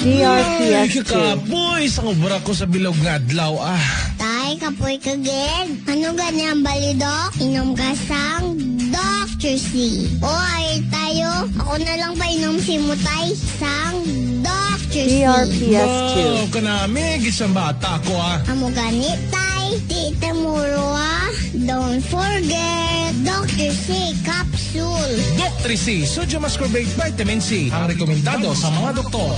DRPS2. Kapoy, sa obra ko sa bilog nga adlaw ah. Tay, kapoy ka gid. Ano gani ang balidok? Inom ka sang Dr. C. O ay tayo, ako na lang pa inom si Mutay sang Dr. C. DRPS2. Wow, kanami, gisang bata ko ah. Amo gani tay, tita muro ah. Don't forget Dr. C capsule. Dr. C, Sodium Ascorbate Vitamin C, ang rekomendado sa mga doktor.